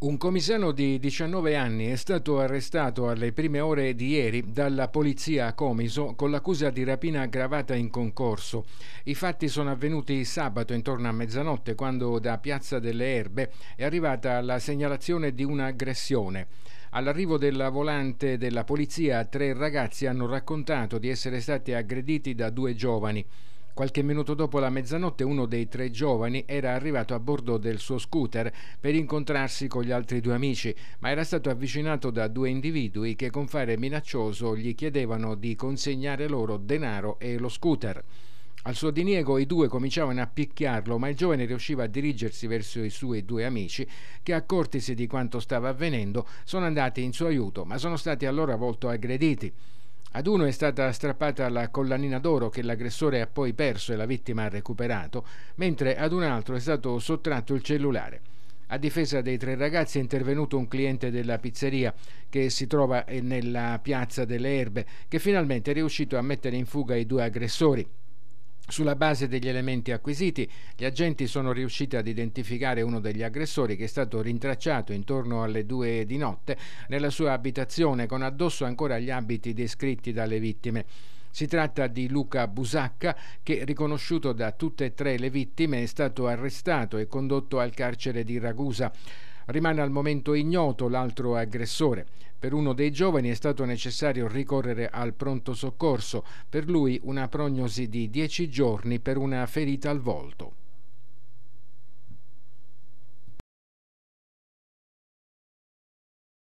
Un comisario di 19 anni è stato arrestato alle prime ore di ieri dalla polizia a Comiso con l'accusa di rapina aggravata in concorso. I fatti sono avvenuti sabato intorno a mezzanotte quando da Piazza delle Erbe è arrivata la segnalazione di un'aggressione. All'arrivo della volante della polizia tre ragazzi hanno raccontato di essere stati aggrediti da due giovani. Qualche minuto dopo la mezzanotte uno dei tre giovani era arrivato a bordo del suo scooter per incontrarsi con gli altri due amici, ma era stato avvicinato da due individui che con fare minaccioso gli chiedevano di consegnare loro denaro e lo scooter. Al suo diniego i due cominciavano a picchiarlo, ma il giovane riusciva a dirigersi verso i suoi due amici, che accortisi di quanto stava avvenendo, sono andati in suo aiuto, ma sono stati a loro volta aggrediti. Ad uno è stata strappata la collanina d'oro che l'aggressore ha poi perso e la vittima ha recuperato, mentre ad un altro è stato sottratto il cellulare. A difesa dei tre ragazzi è intervenuto un cliente della pizzeria che si trova nella piazza delle Erbe, che finalmente è riuscito a mettere in fuga i due aggressori. Sulla base degli elementi acquisiti, gli agenti sono riusciti ad identificare uno degli aggressori che è stato rintracciato intorno alle due di notte nella sua abitazione con addosso ancora gli abiti descritti dalle vittime. Si tratta di Luca Busacca che, riconosciuto da tutte e tre le vittime, è stato arrestato e condotto al carcere di Ragusa. Rimane al momento ignoto l'altro aggressore. Per uno dei giovani è stato necessario ricorrere al pronto soccorso, per lui una prognosi di 10 giorni per una ferita al volto.